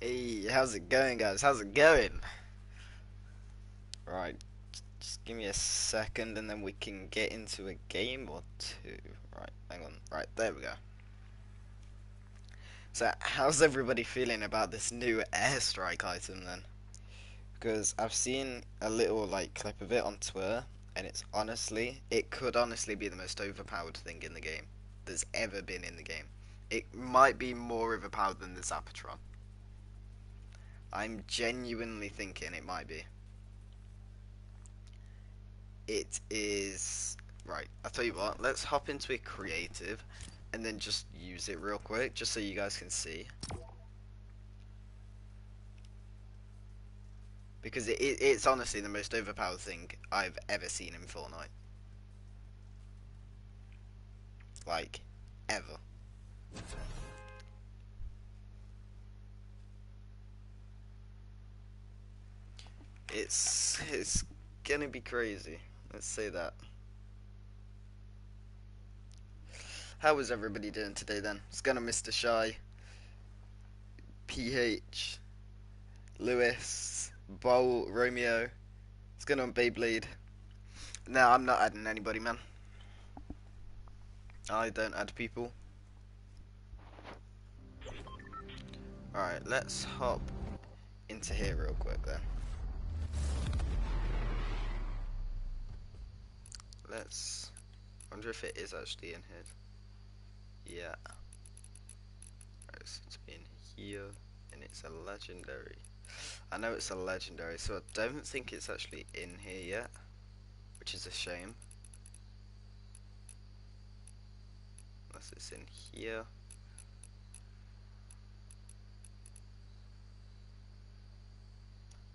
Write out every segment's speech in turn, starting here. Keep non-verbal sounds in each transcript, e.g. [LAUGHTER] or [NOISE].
Hey, how's it going, guys? How's it going? Right, just give me a second and then we can get into a game or two. Right, hang on. Right, there we go. So, how's everybody feeling about this new airstrike item then? Because I've seen a little like clip of it on Twitter, and it's honestly, it could honestly be the most overpowered thing in the game that's ever been in the game. It might be more overpowered than the Zapotron. I'm genuinely thinking it might be. It is right. I'll tell you what. Let's hop into a creative, and then just use it real quick, just so you guys can see. Because it, it, it's honestly the most overpowered thing I've ever seen in Fortnite. Like, ever. It's it's gonna be crazy. Let's say that. How was everybody doing today then? It's gonna Mr. Shy, PH, Lewis, Bowl, Romeo. It's gonna on Beyblade. No, I'm not adding anybody, man. I don't add people. Alright, let's hop into here real quick then. Let's wonder if it is actually in here. Yeah. Right, so it's in here and it's a legendary. I know it's a legendary, so I don't think it's actually in here yet, which is a shame. Unless it's in here.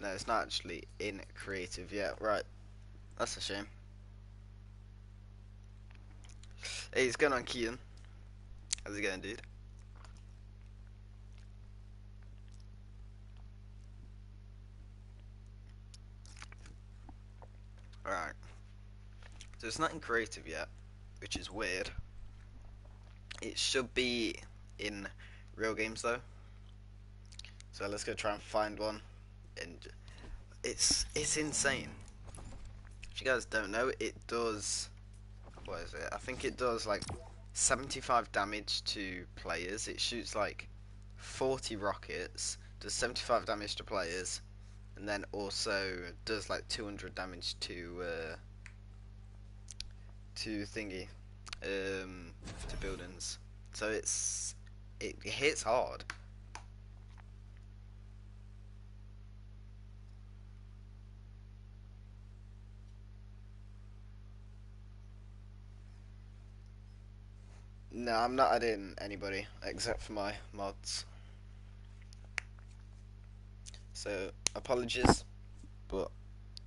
No, it's not actually in creative yet. Right, that's a shame. Hey, it's going on, Keaton? How's it going, dude? Alright. So it's not in creative yet, which is weird. It should be in real games though. So let's go try and find one. And it's it's insane. If you guys don't know, it does what is it? I think it does like 75 damage to players. It shoots like 40 rockets, does 75 damage to players, and then also does like 200 damage to uh, to thingy um, to buildings. So it's it hits hard. No, I'm not adding anybody except for my mods. So, apologies, but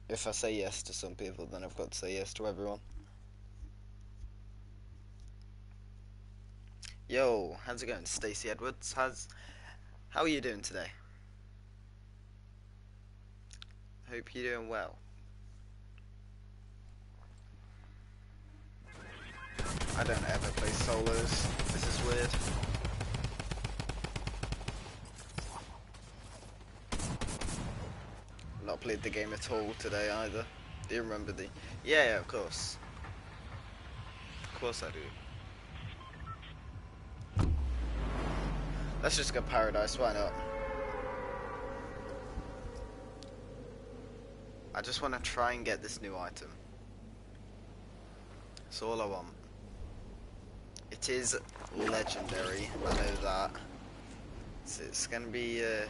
if I say yes to some people, then I've got to say yes to everyone. Yo, how's it going, Stacey Edwards? How's how are you doing today? Hope you're doing well. I don't ever play solos. This is weird. Not played the game at all today either. Do you remember the... Yeah, yeah, of course. Of course I do. Let's just go Paradise, why not? I just want to try and get this new item. That's all I want. It is legendary, I know that. So it's gonna be uh,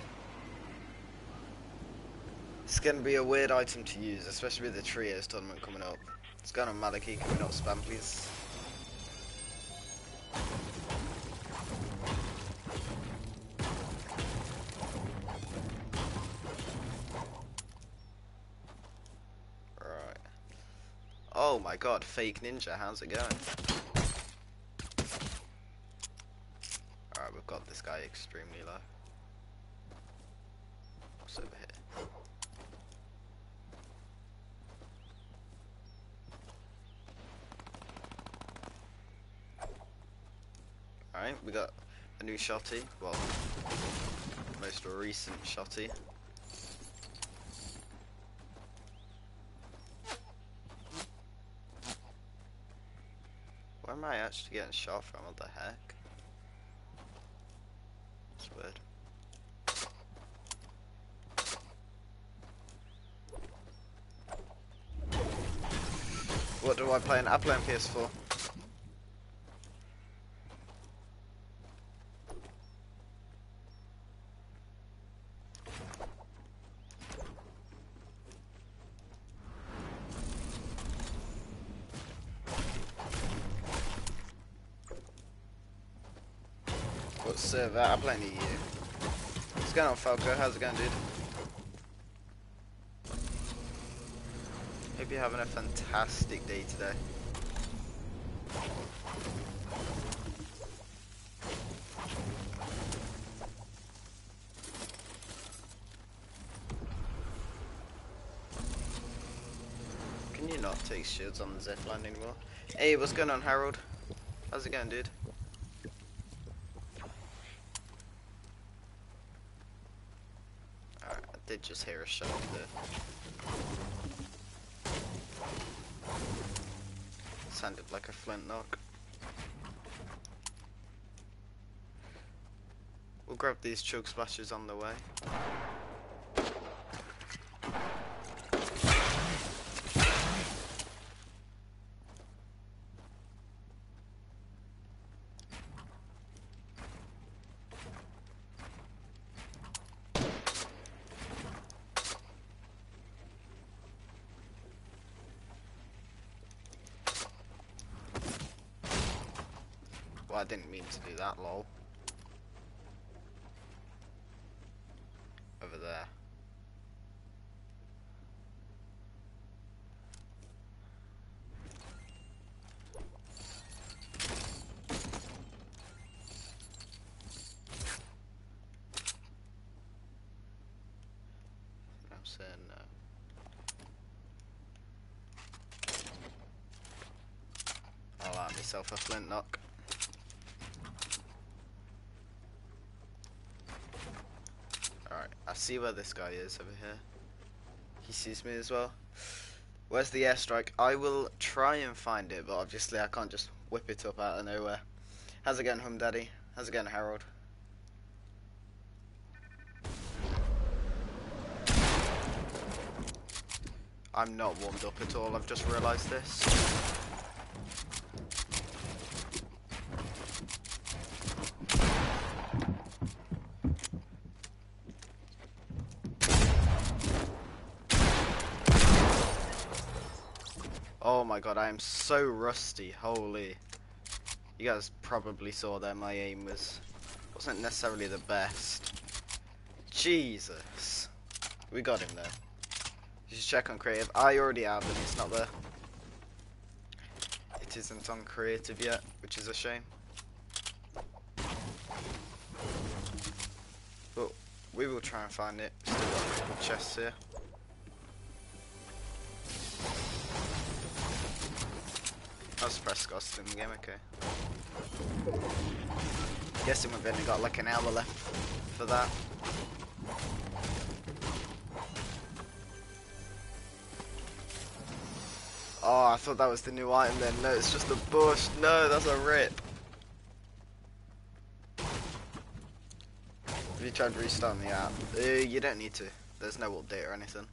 it's gonna be a weird item to use, especially with the trios tournament coming up. It's going on Maliki, we not spam please? Right. Oh my god, fake ninja, how's it going? got this guy extremely low. What's over here? Alright, we got a shotty. Well, most recent shotty. Where am I actually getting shot from? What the heck? It's weird. What do I play? I play on PS4. Server? I'm playing EU. What's going on, Falco? How's it going, dude? Hope you're having a fantastic day today. Can you not take shields on the zip line anymore? Hey, what's going on, Harold? How's it going, dude? Alright, I did just hear a shot there. Sounded like a flint knock. We'll grab these chug splashes on the way. Well, I didn't mean to do that, lol. Over there. I'm saying no. I'll allow myself a flint knock. Alright, I see where this guy is over here. He sees me as well. Where's the airstrike? I will try and find it, but obviously I can't just whip it up out of nowhere. How's it going, Hum Daddy? How's it going, Harold? I'm not warmed up at all, I've just realised this. Oh my god, I am so rusty, holy. You guys probably saw that my aim was wasn't necessarily the best. Jesus. We got him though. You should check on creative. I already have and it's not there. It isn't on creative yet, which is a shame. But we will try and find it. Still got a couple chests here. That's press cost in the game, okay. Guessing we've only got like an hour left for that. Oh, I thought that was the new item then. No, it's just a bush. No, that's a rip. Have you tried restarting the app? Uh, you don't need to. There's no update or anything.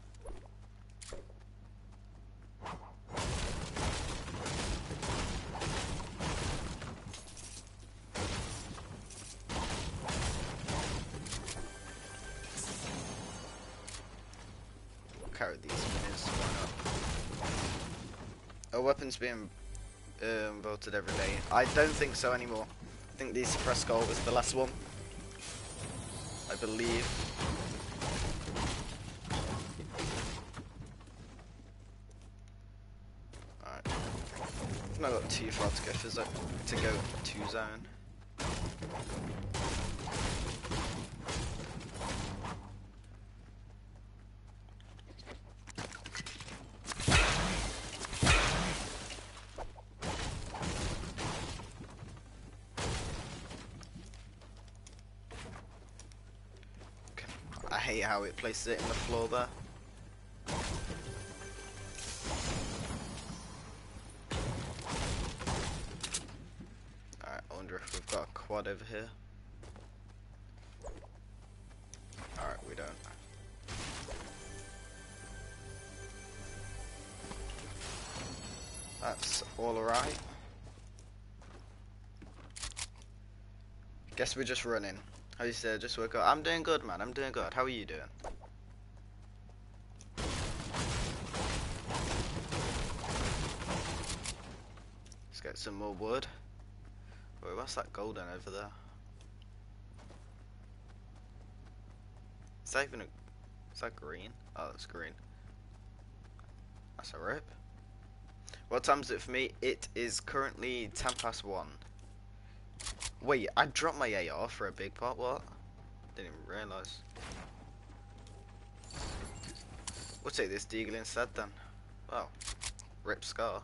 Weapons being um, voted every day? I don't think so anymore. I think the suppress goal was the last one. I believe. Alright. I've not got too far to go for to go to zone. hate how it places it in the floor there. Alright, I wonder if we've got a quad over here. Alright, we don't. That's all alright. Guess we're just running. How you say? Just woke up. I'm doing good, man. I'm doing good. How are you doing? Let's get some more wood. Wait, what's that golden over there? Is that even a... Is that green? Oh, that's green. That's a rip. What time is it for me? It is currently 10 past 1. Wait, I dropped my AR for a big part, what? Didn't even realise. We'll take this deagle instead then. Well, rip scar.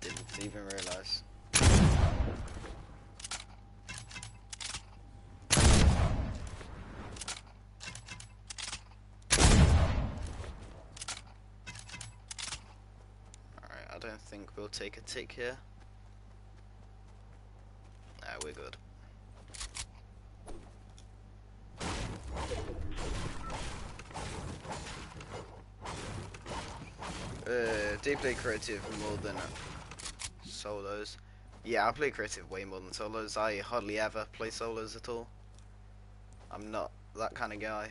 Didn't even realise. Alright, I don't think we'll take a tick here. Nah, we're good. Uh, do play creative more than solos? Yeah, I play creative way more than solos. I hardly ever play solos at all. I'm not that kind of guy.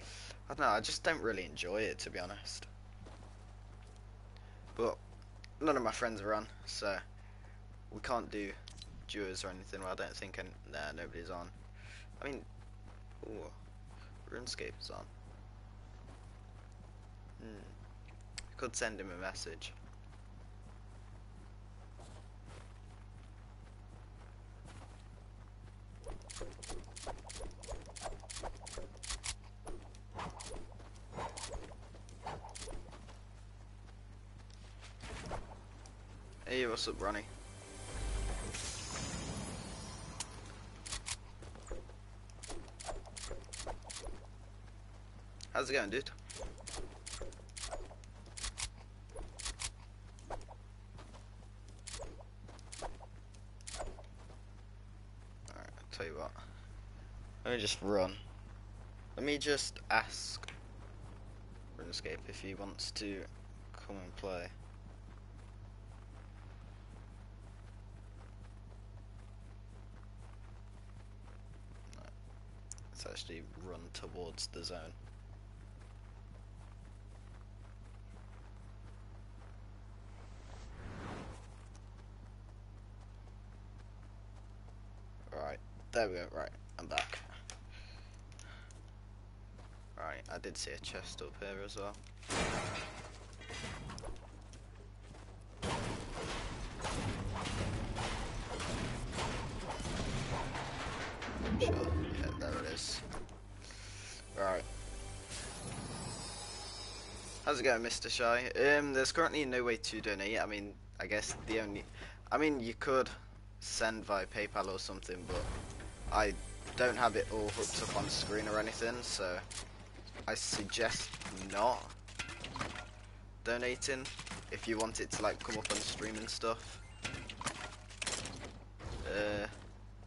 I don't know, I just don't really enjoy it to be honest. But none of my friends are on, so we can't do duos or anything. Well, I don't think, and nah, nobody's on. I mean, ooh, RuneScape is on. Hmm. Could send him a message. Hey, what's up, Ronnie? How's it going, dude? I'll tell you what. Let me just run. Let me just ask RuneScape if he wants to come and play. Let's actually run towards the zone. Right, there we go, right, I'm back. Right, I did see a chest up here as well. How's Mr. Shy? Um, there's currently no way to donate. I mean, I guess the only... I mean, you could send via PayPal or something, but I don't have it all hooked up on screen or anything, so I suggest not donating if you want it to like come up on stream and stuff. Uh,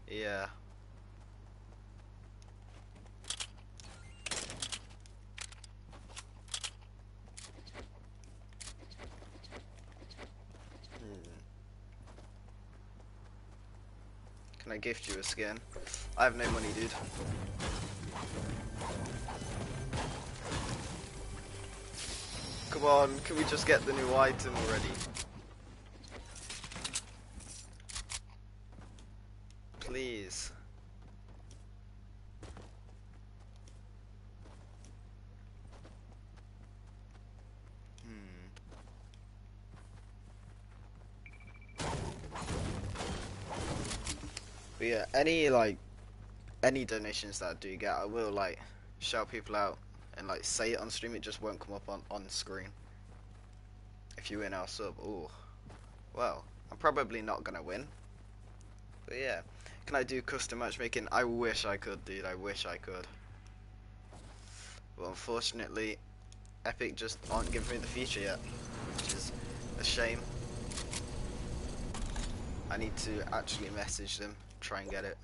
yeah. Hmm. Can I gift you a skin? I have no money, dude. Come on, can we just get the new item already? Please. Hmm. But yeah, any like any donations that I do get, I will like shout people out and like say it on stream, it just won't come up on on screen. If you win our sub, oh, well, I'm probably not gonna win. But yeah, can I do custom matchmaking? I wish I could, dude. I wish I could. But unfortunately, Epic just aren't giving me the feature yet, which is a shame. I need to actually message them, try and get it.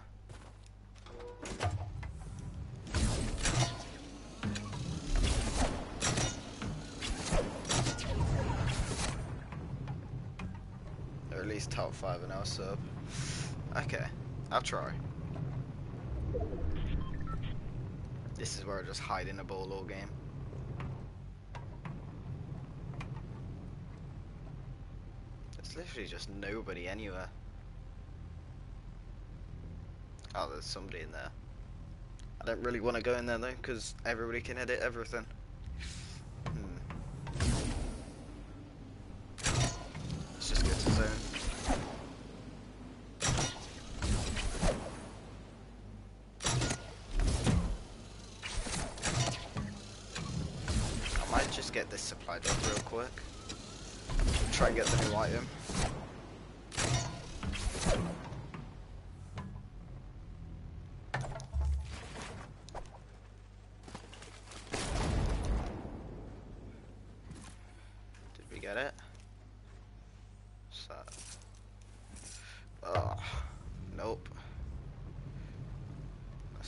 Or at least top five in our sub. Okay, I'll try. This is where I just hide in a ball all game. There's literally just nobody anywhere. Oh, there's somebody in there. I don't really want to go in there though, because everybody can edit everything.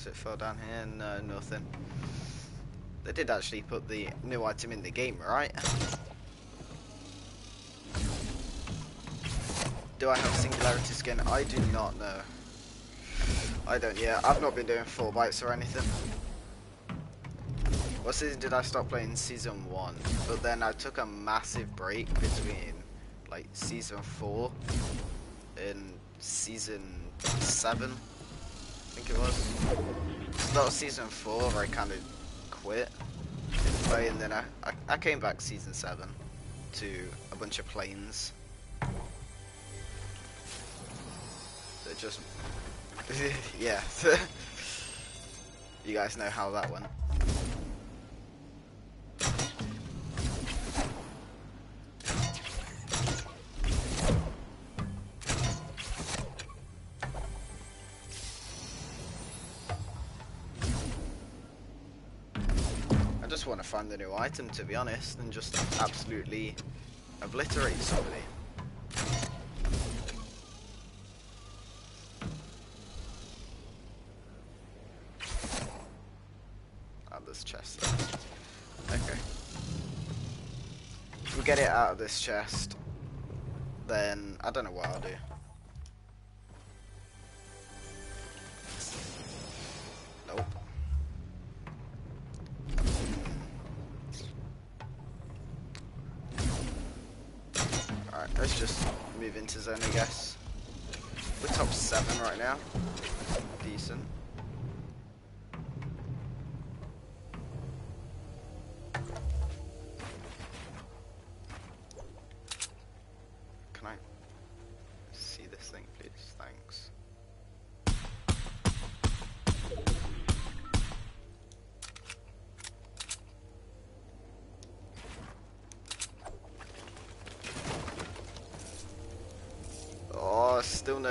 It, fell down here. No, uh, nothing. They did actually put the new item in the game, right? Do I have Singularity skin? I do not know. I don't, yeah. I've not been doing full bites or anything. What season did I stop playing? Season 1. But then I took a massive break between, like, Season 4 and Season 7, I think it was. Was Season 4 where I kind of quit play and then I, I, I came back Season 7 to a bunch of planes. So just, [LAUGHS] yeah. [LAUGHS] you guys know how that went. Find the new item to be honest and just absolutely obliterate somebody. Out this chest. Okay. If we get it out of this chest, then I don't know what I'll do.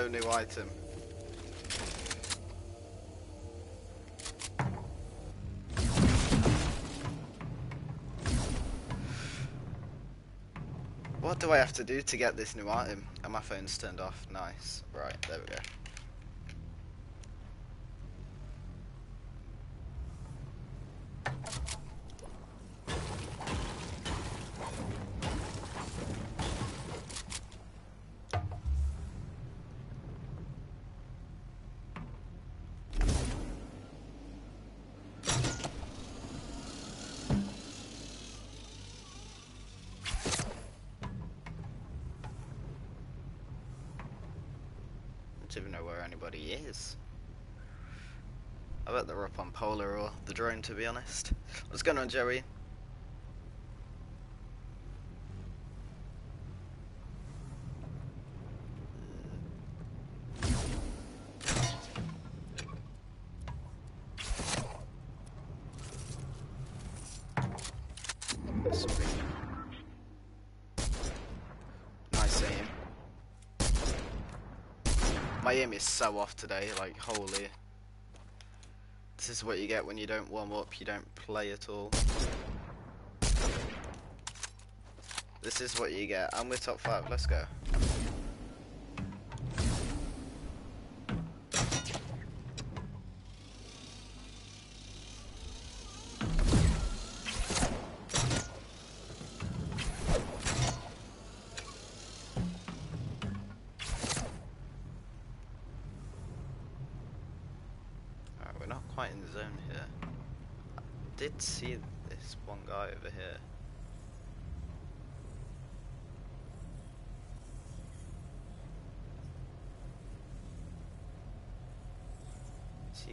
New item. What do I have to do to get this new item? And my phone's turned off. Nice. Right, there we go. Don't even know where anybody is. I bet they're up on Polar or the drone, to be honest. What's going on, Joey? My aim is so off today, like holy. This is what you get when you don't warm up, you don't play at all. This is what you get. I'm with top five, let's go.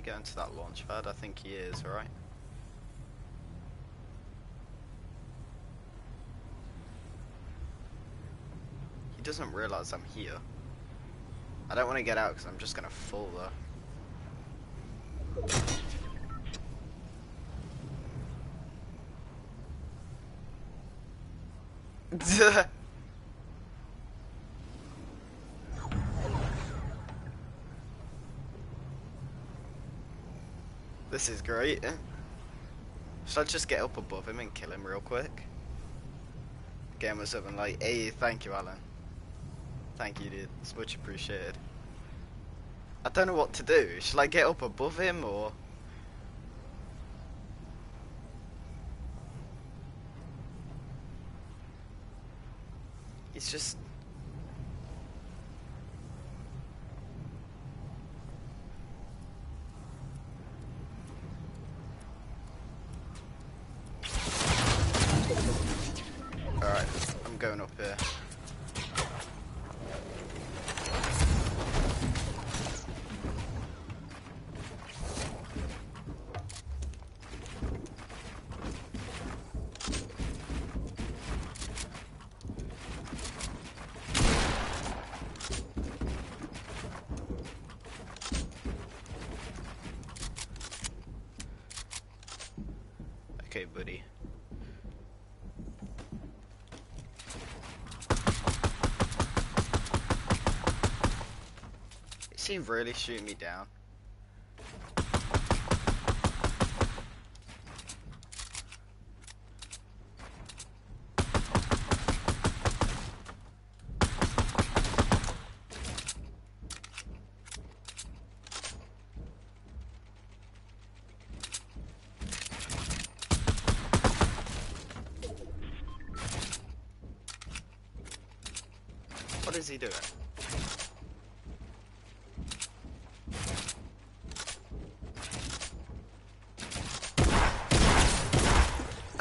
Going to that launch pad? I think he is, right? He doesn't realise I'm here. I don't want to get out because I'm just going to fall though. [LAUGHS] this is great. Should I just get up above him and kill him real quick? Game was something like, hey, thank you, Alan. Thank you, dude. It's much appreciated. I don't know what to do. Should I get up above him or? It's just. Alright, I'm going up here. Okay, buddy. He really shooting me down? What is he doing?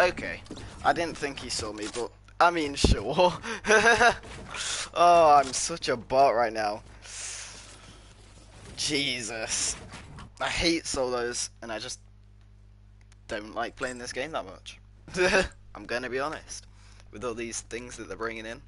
Okay, I didn't think he saw me, but I mean, sure. [LAUGHS] oh, I'm such a bot right now. Jesus. I hate solos, and I just don't like playing this game that much. [LAUGHS] I'm gonna be honest. With all these things that they're bringing in.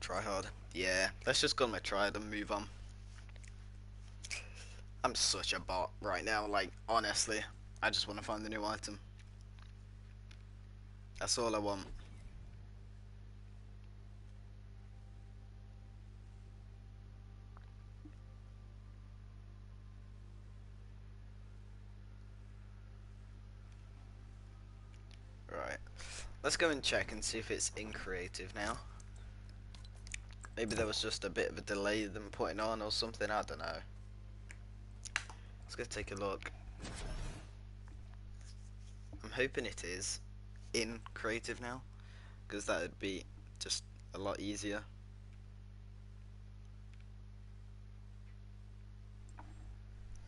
Try hard. Yeah, let's just go on my triad and move on. I'm such a bot right now, like, honestly. I just want to find the new item. That's all I want. Right. Let's go and check and see if it's in creative now. Maybe there was just a bit of a delay them putting on or something, I don't know. Let's go take a look. I'm hoping it is in creative now, because that would be just a lot easier.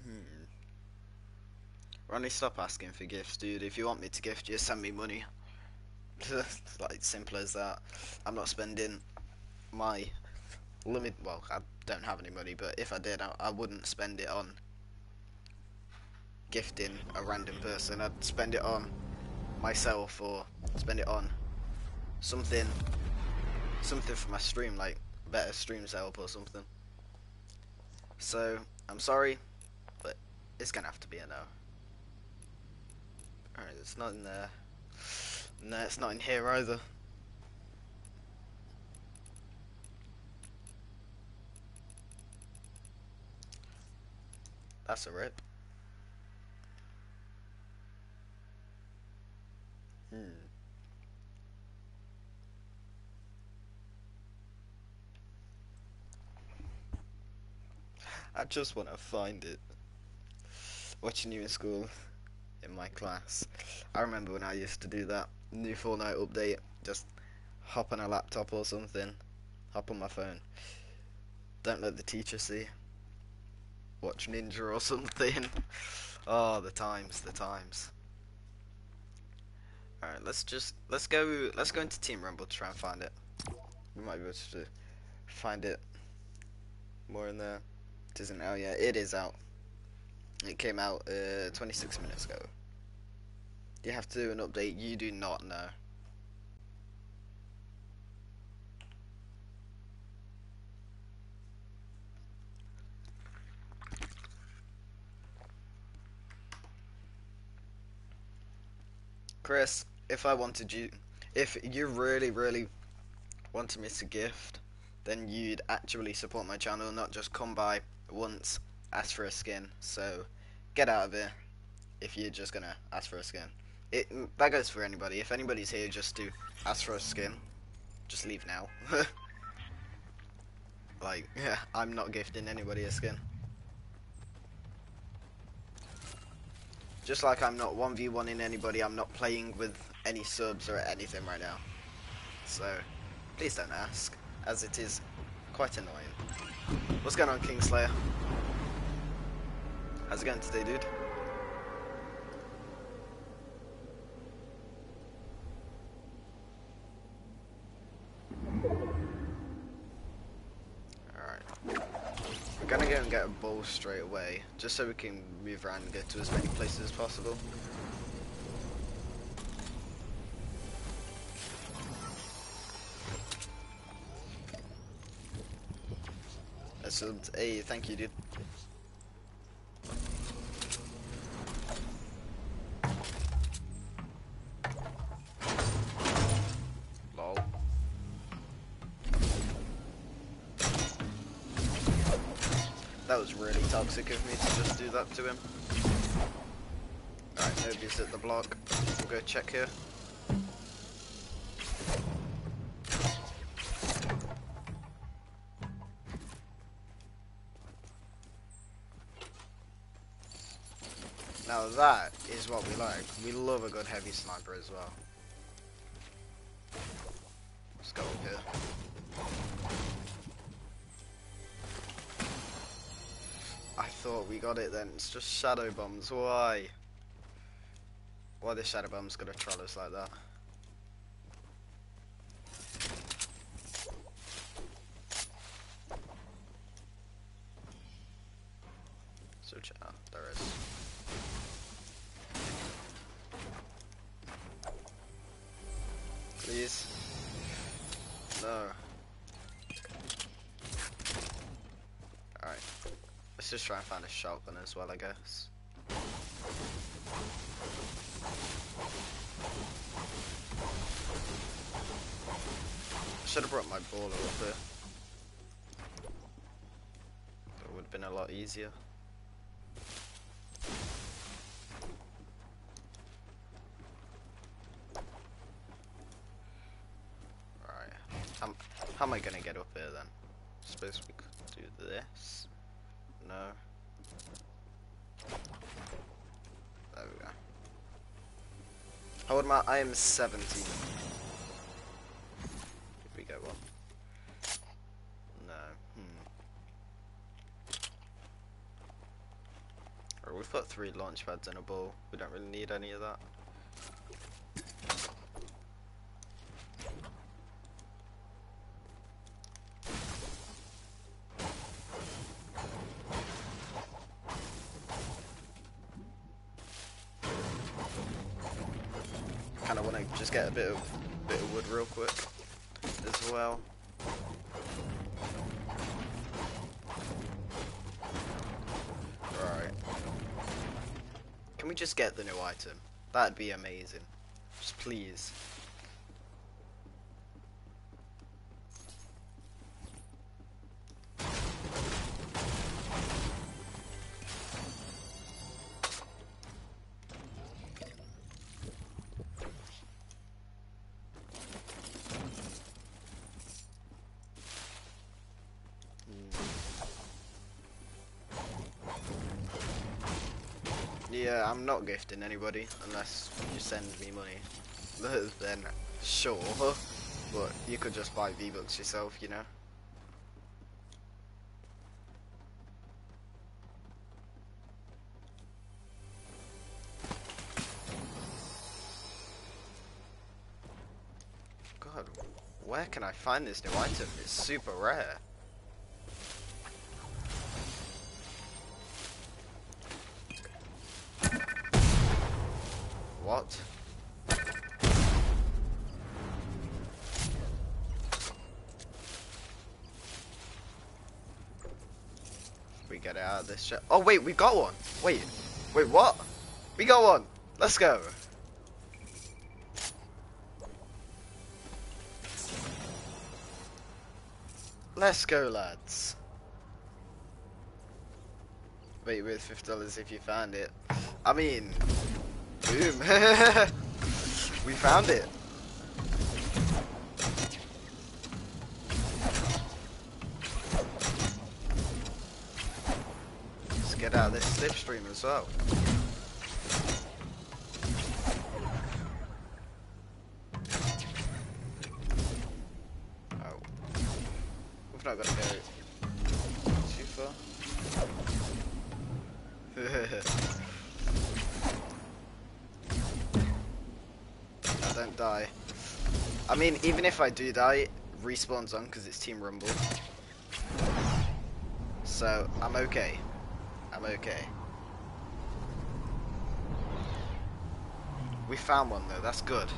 Hmm. Ronnie, stop asking for gifts, dude. If you want me to gift you, send me money. It's [LAUGHS] like, simple as that. I'm not spending my limit. Well, I don't have any money, but if I did, I, I wouldn't spend it on gifting a random person. I'd spend it on myself or spend it on something, something for my stream, like better stream setup or something. So I'm sorry, but it's gonna have to be a no. Alright, it's not in there. No, it's not in here either. That's a rip. Hmm. I just want to find it. Watching you in school, in my class. I remember when I used to do that. New Fortnite update, just hop on a laptop or something, hop on my phone. Don't let the teacher see. Watch Ninja or something. Oh, [LAUGHS] the times, the times. Alright, let's just, let's go, let's go into Team Rumble to try and find it. We might be able to find it more in there. It isn't out yet. It is out. It came out uh, 26 minutes ago. You have to do an update. You do not know. Chris, if I wanted you, if you really, really wanted me to gift, then you'd actually support my channel, not just come by once, ask for a skin. So, get out of here if you're just gonna ask for a skin. It that goes for anybody. If anybody's here just to ask for a skin, just leave now. [LAUGHS] like, yeah, [LAUGHS] I'm not gifting anybody a skin. Just like I'm not 1v1ing anybody, I'm not playing with any subs or anything right now. So, please don't ask, as it is quite annoying. What's going on, Kingslayer? How's it going today, dude? Alright. We're gonna go and get a ball straight away, just so we can move around and get to as many places as possible. So, hey, thank you, dude. Toxic of me to just do that to him. Alright, nobody's at the block. We'll go check here. Now that is what we like. We love a good heavy sniper as well. Let's go up here. Thought we got it then. It's just shadow bombs. Why? Why the shadow bombs gonna troll us like that? Well, I guess. Should have brought my baller up here. It would have been a lot easier. Right. How, how am I gonna get up here then? Suppose we could do this. No. There we go. I? Am 17. Did we get one? No. Hmm. We've got three launch pads and a ball. We don't really need any of that. Item? That'd be amazing. Just please. Yeah, I'm not gifting anybody unless you send me money. then sure, but you could just buy V-Bucks yourself, you know. God, where can I find this new item? It's super rare. This shit. Oh wait, we got one. Wait, wait, what? We got one. Let's go. Let's go, lads. Wait with fifty dollars if you found it. I mean, Boom. [LAUGHS] we found it. Slipstream as well. Oh. We've not got to go too far. [LAUGHS] I don't die. I mean, even if I do die, respawn's on because it's Team Rumble. So, I'm okay. I'm okay. We found one though, that's good.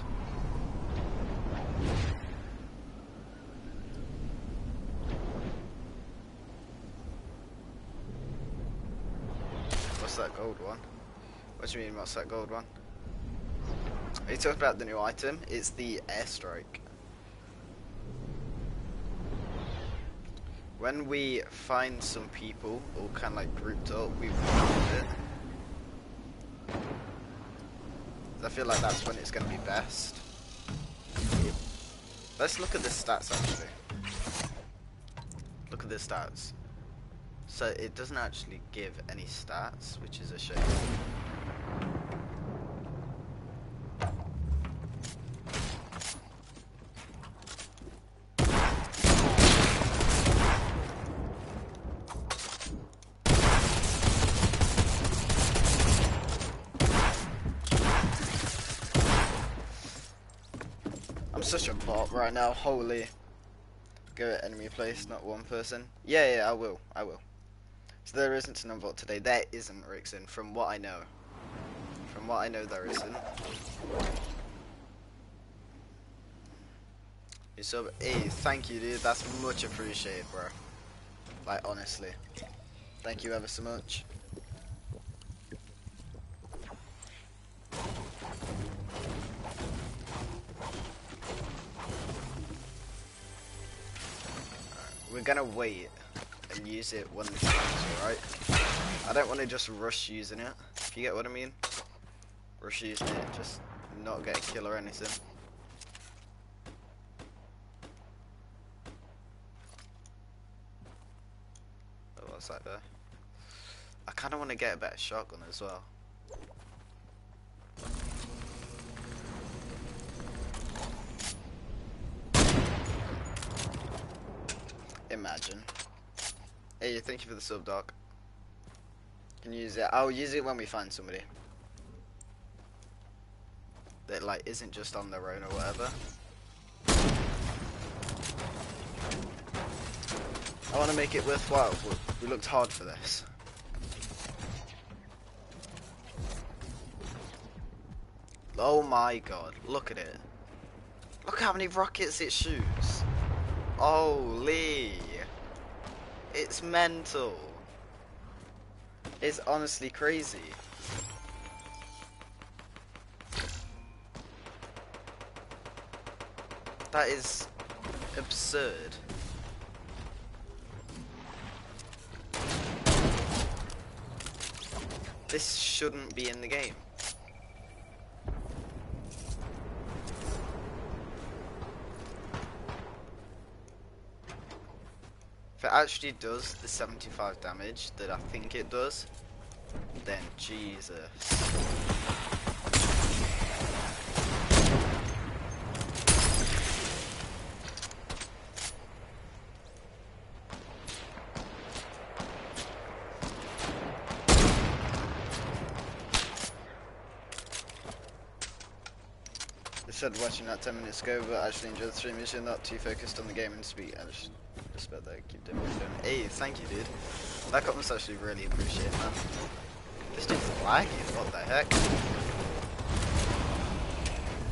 What's that gold one? What do you mean, what's that gold one? Are you talking about the new item? It's the airstrike. When we find some people all kind of like grouped up, we find it. I feel like that's when it's going to be best. Let's look at the stats actually. Look at the stats. So it doesn't actually give any stats, which is a shame. Right now, holy. Go at enemy place, not one person. Yeah, yeah, I will, I will. So there isn't an unbot today. There isn't, Rixon, from what I know. From what I know, there isn't. So, hey, thank you, dude. That's much appreciated, bro. Like, honestly. Thank you ever so much. We're gonna wait and use it when the time's alright. I don't want to just rush using it, if you get what I mean. Rush using it, just not get a kill or anything. Oh, what's that there? I kind of want to get a better shotgun as well. Imagine. Hey, thank you for the sub, doc. Can use it. I'll use it when we find somebody that like isn't just on their own or whatever. I want to make it worthwhile. We looked hard for this. Oh my god, look at it. Look how many rockets it shoots. Holy! It's mental. It's honestly crazy. That is absurd. This shouldn't be in the game. Actually does the 75 damage that I think it does, then Jesus. I said watching that 10 minutes ago, but I actually enjoyed the stream. You're not too focused on the game and speak. Keep doing what doing. Hey, thank you, dude. That comment's actually really appreciate, man. This dude's lagging. What the heck?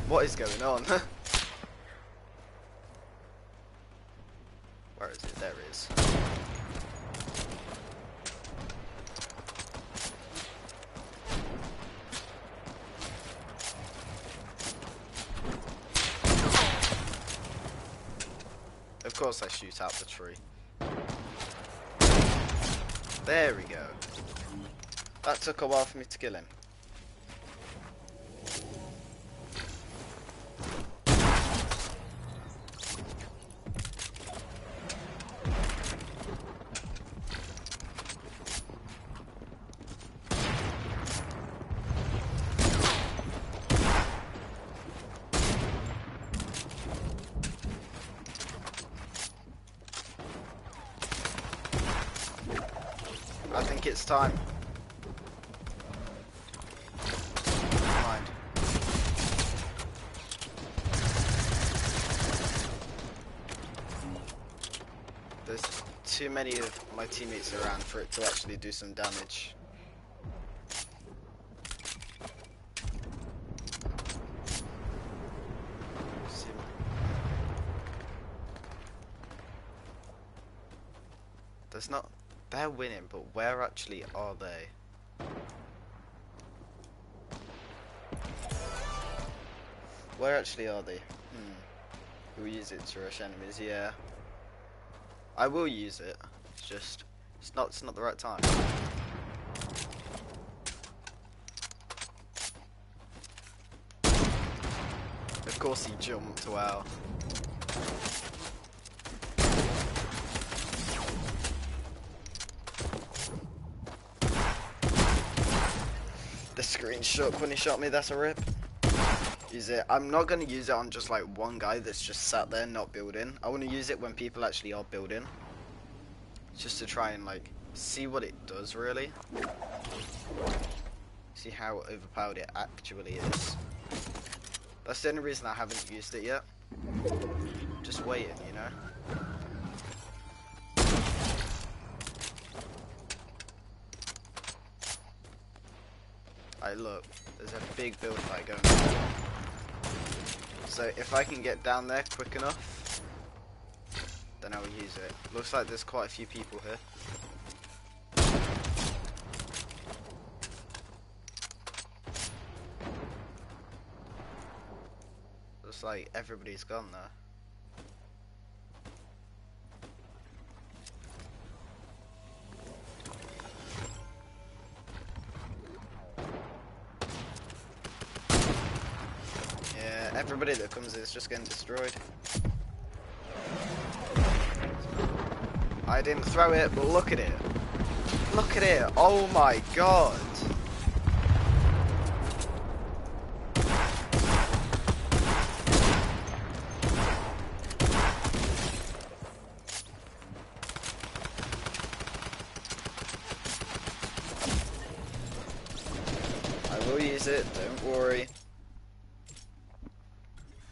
What is going on? [LAUGHS] Where is it? There it is. Of out the tree. There we go. That took a while for me to kill him. It's time. There's too many of my teammates around for it to actually do some damage. See- There's not they're winning, but where actually are they? Where actually are they? Hmm. We'll use it to rush enemies, yeah. I will use it. It's just it's not it's not the right time. Of course he jumped, wow. Shook when he shot me, that's a rip. Use it. I'm not going to use it on just like one guy that's just sat there not building. I want to use it when people actually are building. Just to try and like see what it does really. See how overpowered it actually is. That's the only reason I haven't used it yet. Just waiting, you know. Alright, look, there's a big build fight going on. So if I can get down there quick enough, then I will use it. Looks like there's quite a few people here. Looks like everybody's gone there. Everybody that comes in is just getting destroyed. I didn't throw it, but look at it. Look at it. Oh my god. I will use it, don't worry.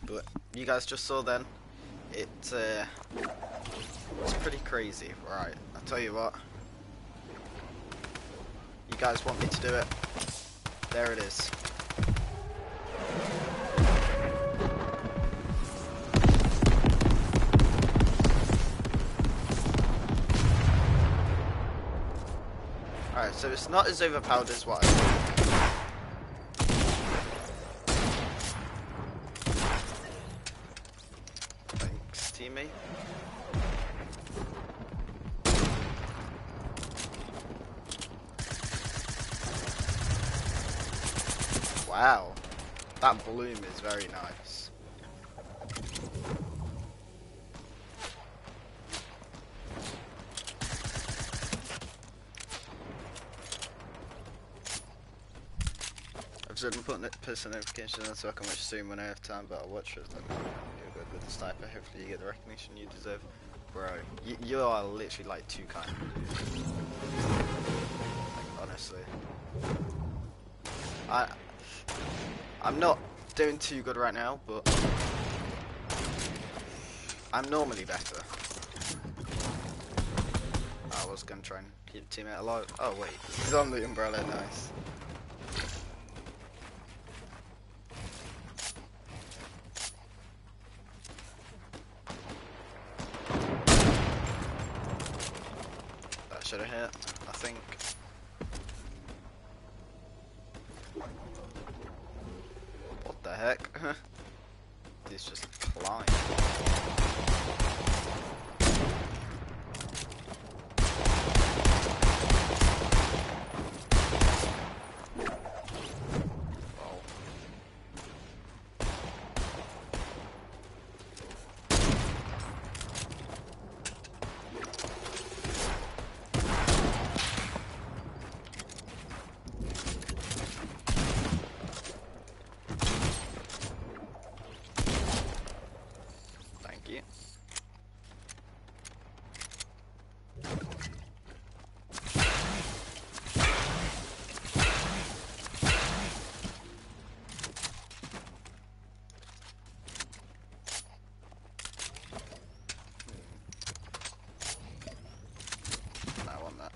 But you guys just saw then, it uh, was pretty crazy. Right, I'll tell you what. You guys want me to do it? There it is. Alright, so it's not as overpowered as what I thought. Wow. That bloom is very nice. Just put post notifications on so I can watch soon when I have time, but I'll watch it. Then you're good with the sniper. Hopefully, you get the recognition you deserve, bro. You, you are literally like too kind. Like, honestly, I I'm not doing too good right now, but I'm normally better. I was gonna try and keep the teammate alive. Oh wait, he's on the umbrella. Nice. Should have hit, I think. What the heck? [LAUGHS] This just climbed. Oh. Thank you. I want that.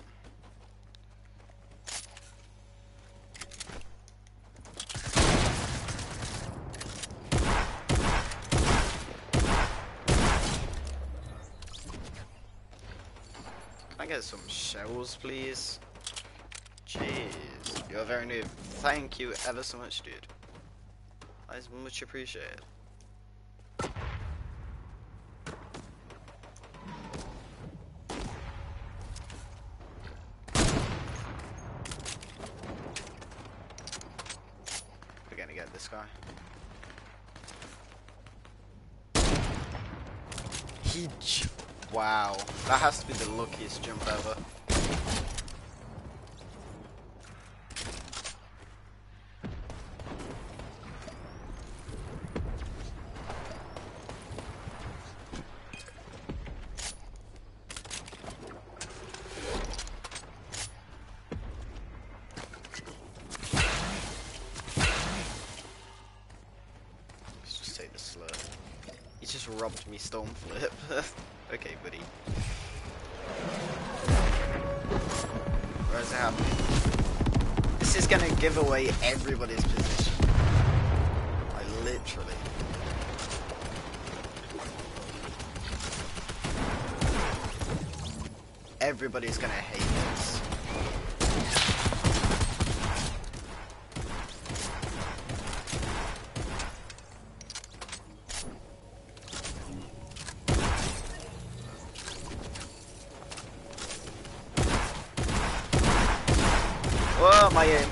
Can I get some shells, please? Jeez, you're very new. Thank you ever so much, dude. That is much appreciated. We're gonna get this guy. He j- Wow, that has to be the luckiest jump ever. Let's just take the slurp. He just robbed me storm flip. [LAUGHS] okay, buddy. Where is it happening? This is gonna give away everybody's position. Like literally. Everybody's gonna hate this. Whoa, my aim.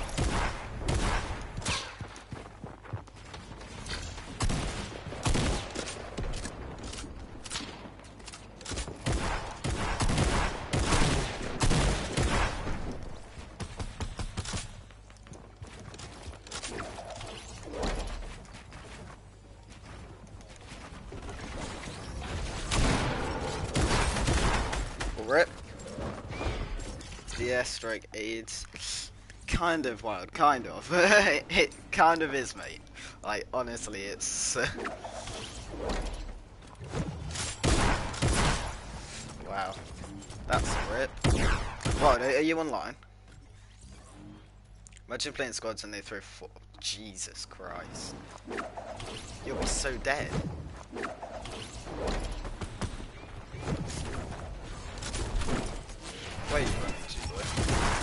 Rip. The aids. Kind of wild, kind of. [LAUGHS] it kind of is, mate. Like, honestly, it's. [LAUGHS] wow. That's rip. What, are you online? Imagine playing squads and they throw four. Jesus Christ. You'll be so dead. Where are you running to, boy?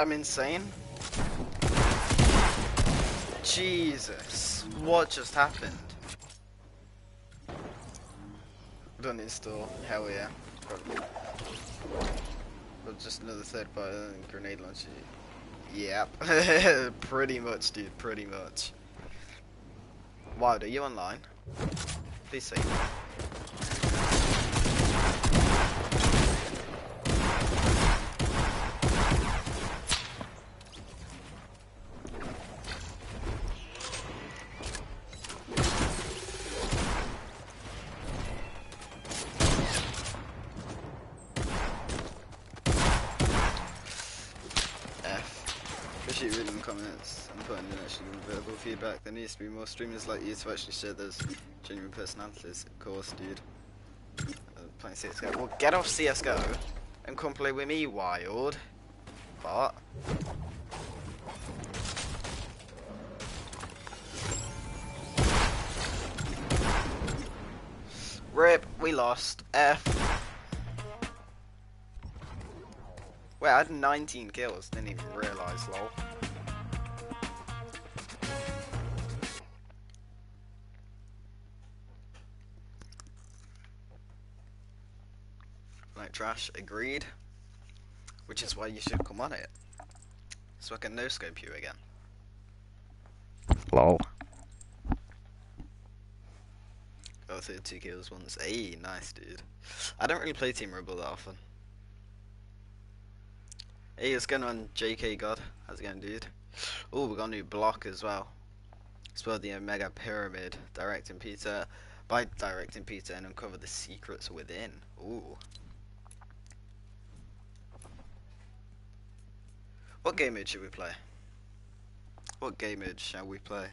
I'm insane. Jesus, what just happened? Done install, hell yeah. Probably. Just another third party grenade launcher. Yep, [LAUGHS] pretty much, dude, pretty much. Wild, are you online? Please say. Appreciate reading the comments and putting in actually verbal feedback. There needs to be more streamers like you to actually share those genuine personalities. Of course, dude. Uh, playing CSGO. Well, get off CSGO and come play with me, Wild. But. Rip, we lost. F. Wait, I had 19 kills, didn't even realise, lol. Trash, agreed. Which is why you should come on it. So I can no scope you again. Lol. Oh, 32 kills once. Hey, nice dude. I don't really play Team Rumble that often. Hey, what's going on, JK God? How's it going, dude? Oh, we got a new block as well. Explore the Omega Pyramid, directing Peter by directing Peter and uncover the secrets within. Ooh. What game mode should we play? What game mode shall we play?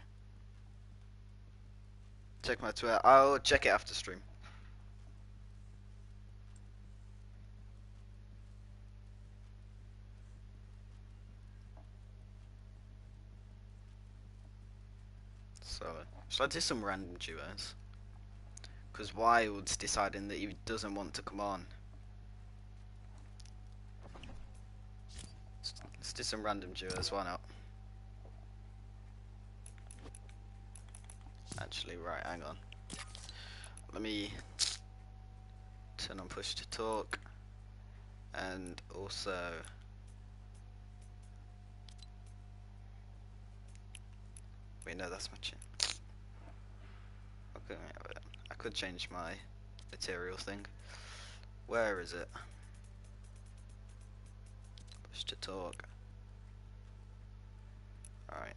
Check my Twitter. I'll check it after stream. So, shall I do some random duos? Because Wild's deciding that he doesn't want to come on. Let's do some random duos, why not? Actually, right, hang on. Let me turn on push to talk and also wait no that's my chin okay I could change my material thing where is it push to talk alright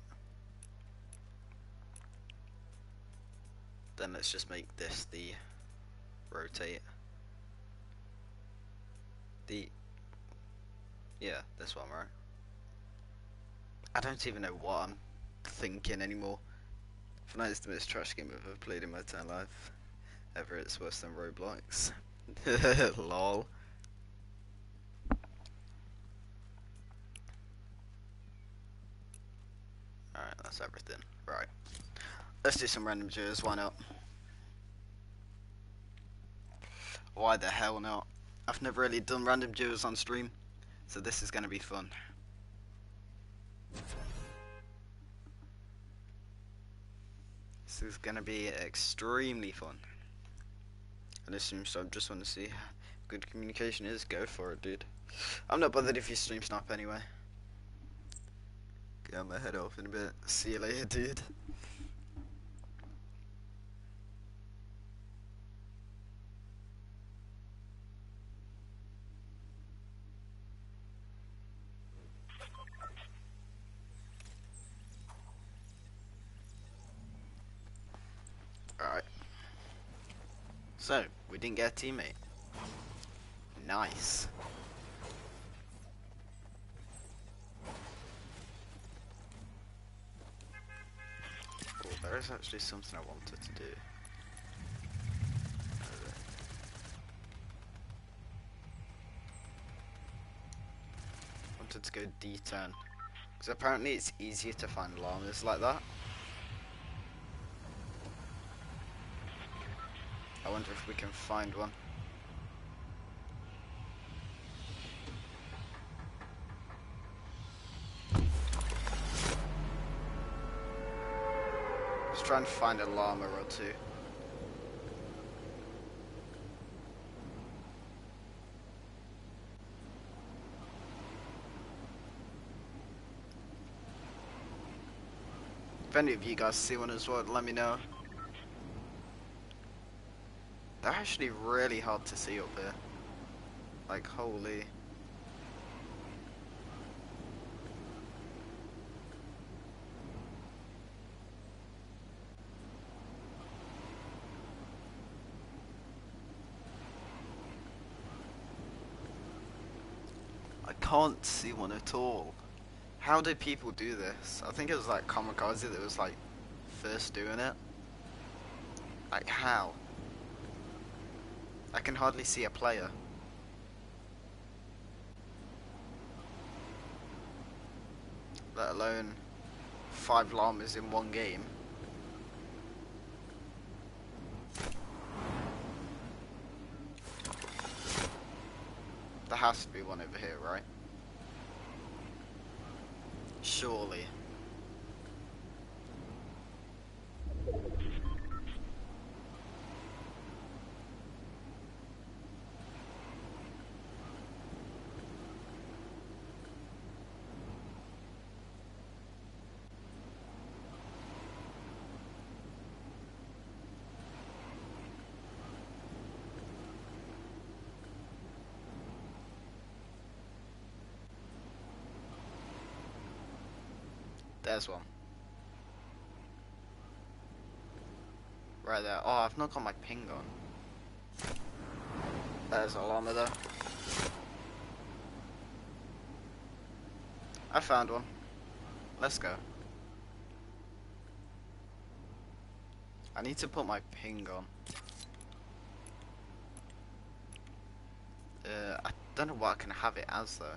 then let's just make this the rotate. The yeah this one right? I don't even know what I'm thinking anymore. Fortnite the most trash game I've ever played in my entire life. Ever it's worse than Roblox. [LAUGHS] Lol alright that's everything right Let's do some random duos, why not? Why the hell not? I've never really done random duos on stream, so this is going to be fun. This is going to be extremely fun. And assume so I just want to see how good communication is, go for it dude. I'm not bothered if you stream snap anyway. Get my head off in a bit. See you later dude. So, we didn't get a teammate. Nice. Oh, there is actually something I wanted to do. Wanted to go D10. Because apparently it's easier to find llamas like that. I wonder if we can find one. Trying to find a llama or two. If any of you guys see one as well, let me know. They're actually really hard to see up here. Like, holy. I can't see one at all. How do people do this? I think it was like Kamikaze that was like first doing it. Like how? I can hardly see a player. Let alone five llamas in one game. There has to be one over here, right? Surely. There's one. Right there. Oh, I've not got my ping on. There's a llama though. I found one. Let's go. I need to put my ping on. Uh, I don't know what I can have it as though.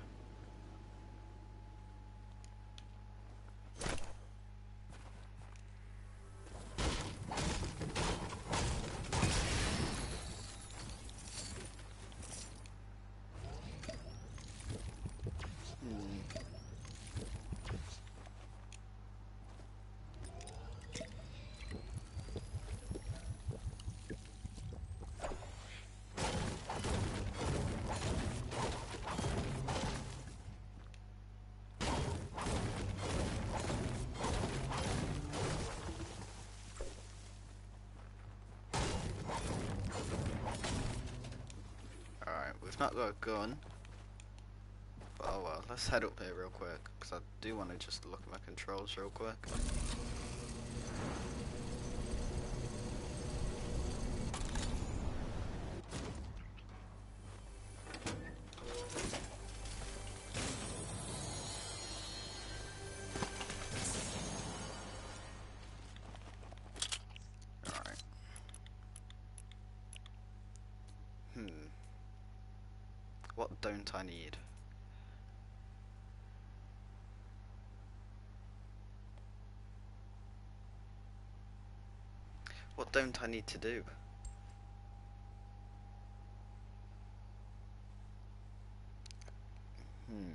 We've not got a gun. But oh well, let's head up here real quick. Because I do want to just look at my controls real quick. Don't I need? What don't I need to do? Hmm.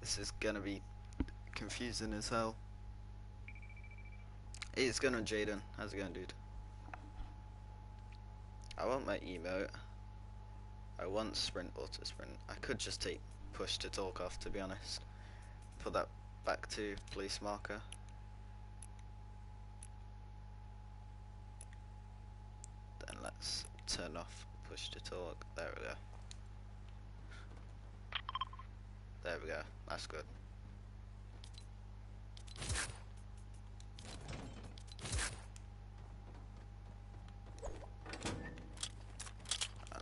This is gonna be confusing as hell. It's going on Jaden. How's it going, dude? I want my emote. Want sprint auto sprint. I could just take push to talk off to be honest. Put that back to place marker. Then let's turn off push to talk. There we go. There we go. That's good.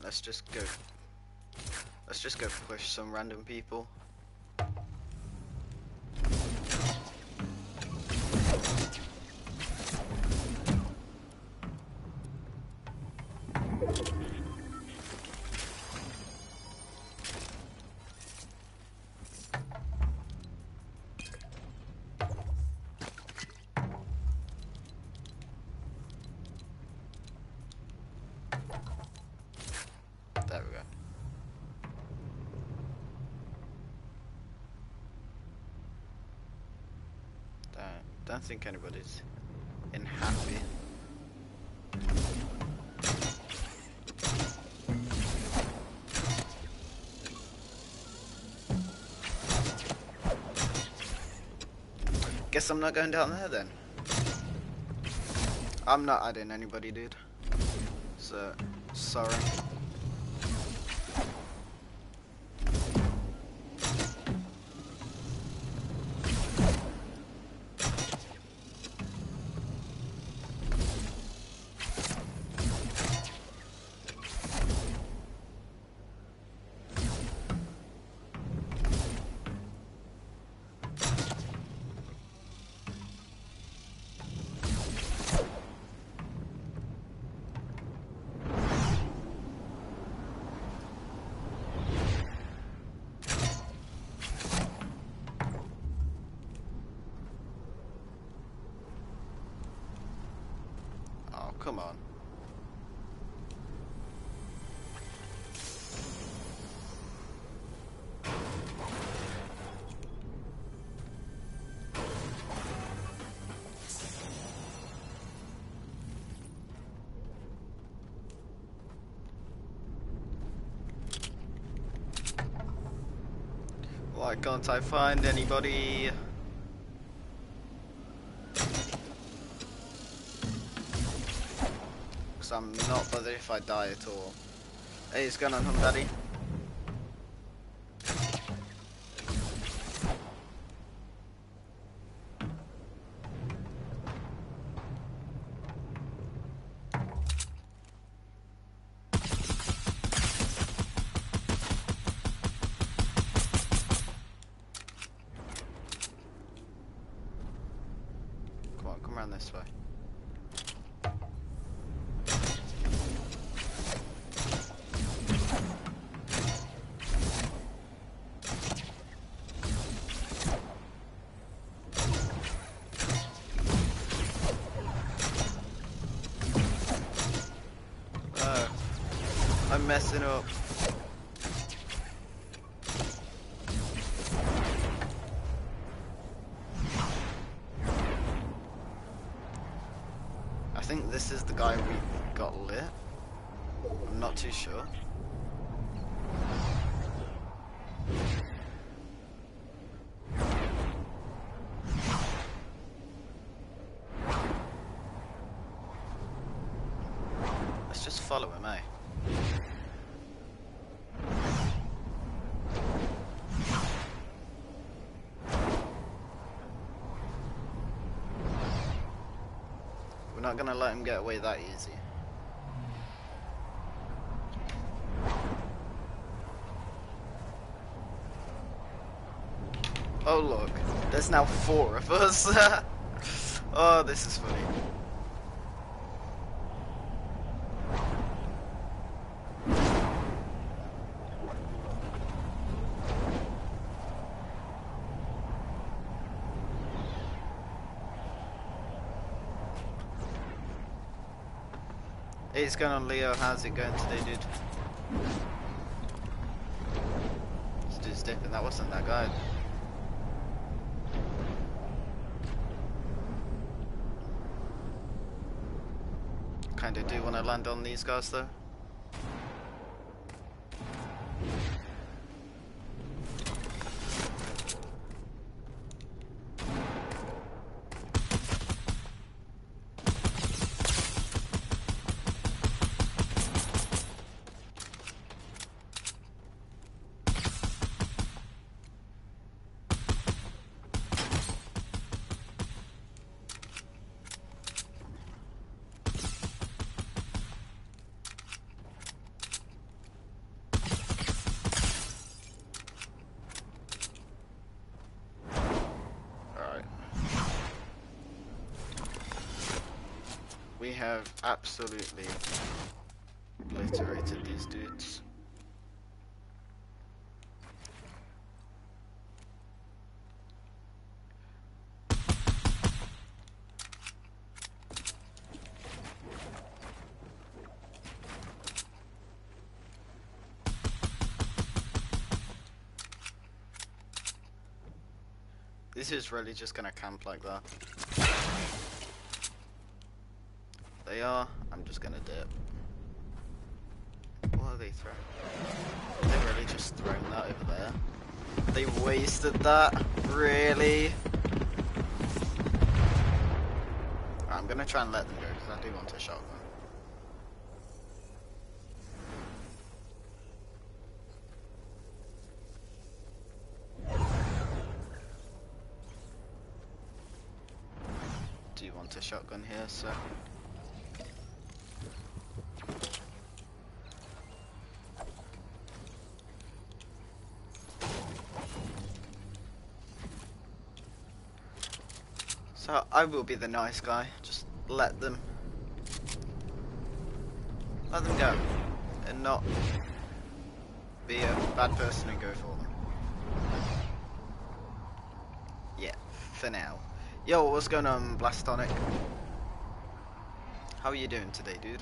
Let's just go. Let's just go push some random people. Think anybody's in happy. Guess I'm not going down there then. I'm not adding anybody, dude. So, sorry. Can't I find anybody? Because I'm not bothered if I die at all. Hey, it's going on, home, daddy. Not gonna let him get away that easy. Oh look, there's now four of us. [LAUGHS] oh, this is funny. It's going on, Leo. How's it going today, dude? This dude's dipping. That wasn't that guy. Kinda do want to land on these guys, though. Absolutely obliterated these dudes. This is really just gonna camp like that. They are, I'm just gonna dip. What are they throwing? They really just thrown that over there. They wasted that? Really? I'm gonna try and let them go because I do want a shotgun. Do you want a shotgun here, sir? So I will be the nice guy. Just let them let them go and not be a bad person and go for them. Yeah, for now. Yo, what's going on, Blastonic? How are you doing today, dude?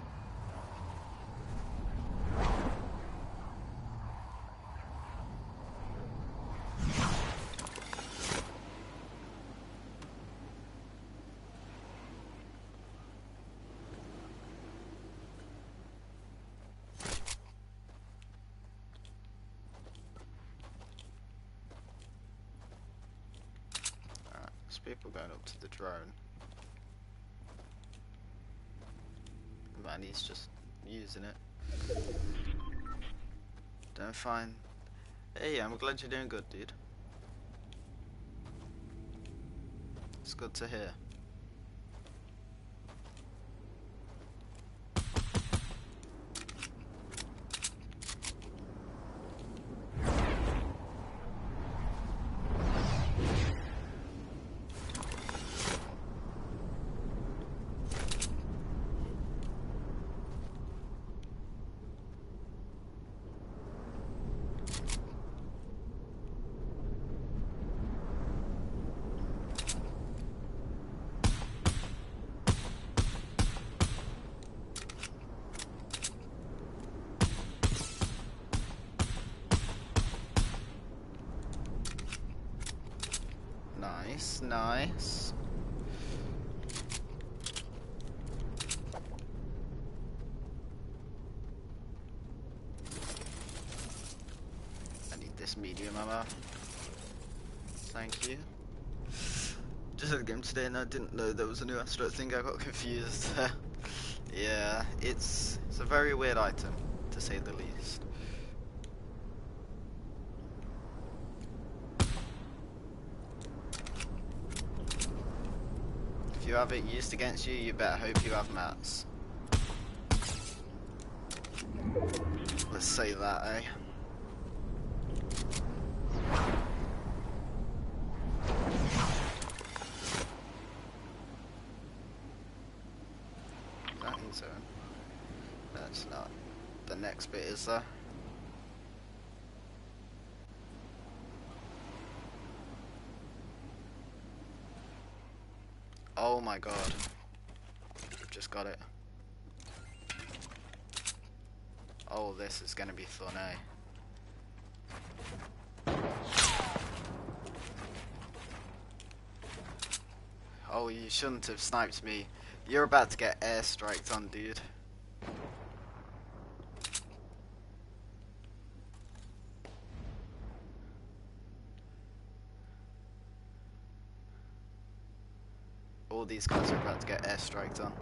Alright, going up to the drone. Man, he's just using it. Don't find. Hey, I'm glad you're doing good, dude. It's good to hear. Nice, nice. I need this medium ammo. Thank you. Just had a game today and I didn't know there was a new Astro thing, I got confused. [LAUGHS] yeah, it's, it's a very weird item, to say the least. If you have it used against you, you better hope you have mats. Let's say that, eh? That in zone. That's not. The next bit is there. Oh my god. Just got it. Oh, this is gonna be fun, eh? Oh, you shouldn't have sniped me. You're about to get airstriked on, dude. All these guys are about to get airstriked on.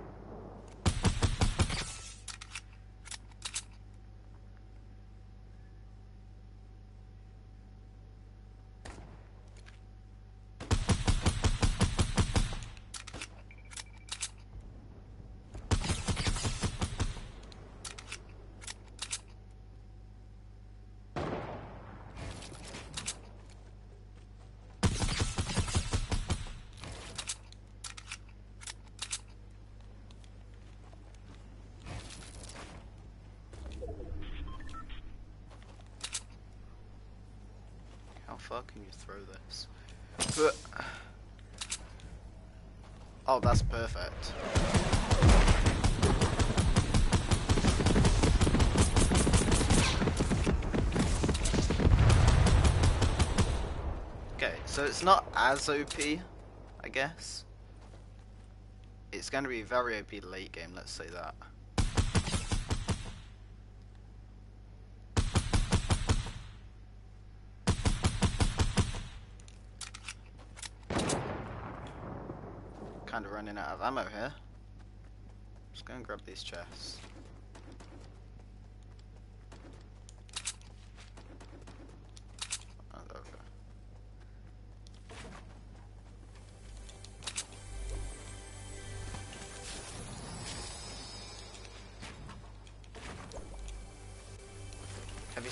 How far can you throw this? But oh, that's perfect. Okay, so it's not as OP, I guess. It's going to be very OP late game, let's say that. Kind of running out of ammo here. Just go and grab these chests.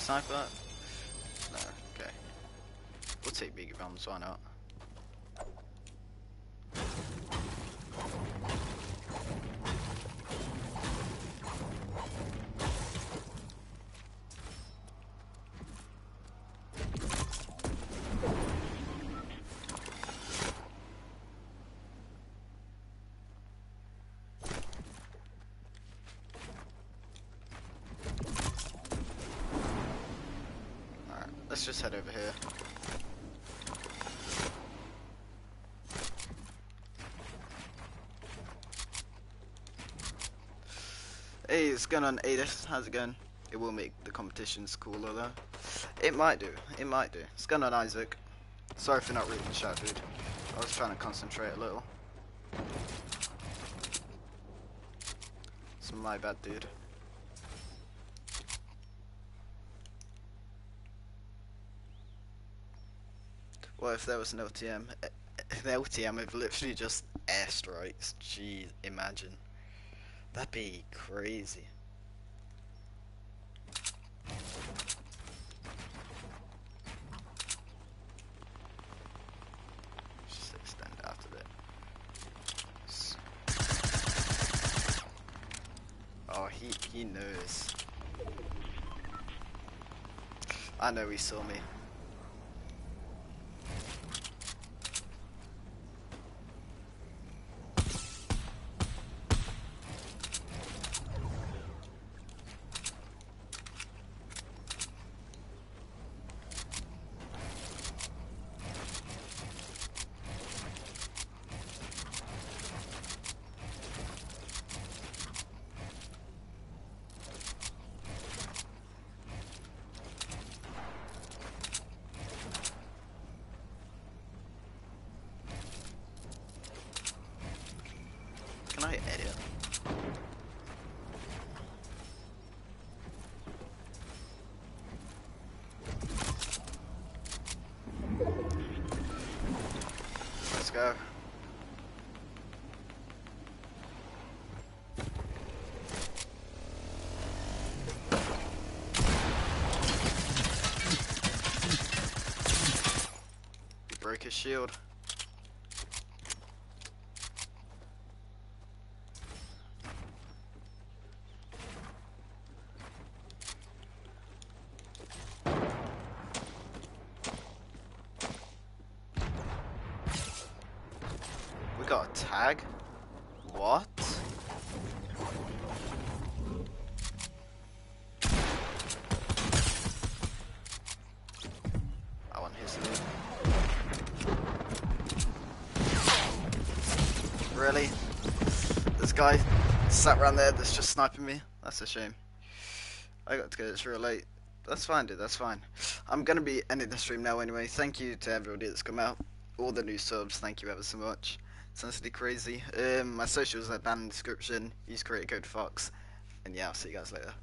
That? No, okay. We'll take bigger bombs, why not? Alright, let's just head over here. Hey, it's going on Adis. How's it going? It will make the competitions cooler though. It might do. It might do. It's going on Isaac. Sorry for not reading the chat, dude. I was trying to concentrate a little. It's my bad, dude. What if there was an LTM? An eh, eh, LTM with literally just airstrikes. Jeez, imagine. That'd be crazy. Extend out a bit. S- Oh, he he knows. I know he saw me. Can I edit? Let's go. Break his shield. We got a tag? What? I want his loot. Really? This guy sat around there that's just sniping me? That's a shame. I got to go this real late. That's fine, dude. That's fine. I'm gonna be ending the stream now anyway. Thank you to everybody that's come out. All the new subs. Thank you ever so much. It's honestly crazy. Um, my socials are down in the description. Use creator code Fox. And yeah, I'll see you guys later.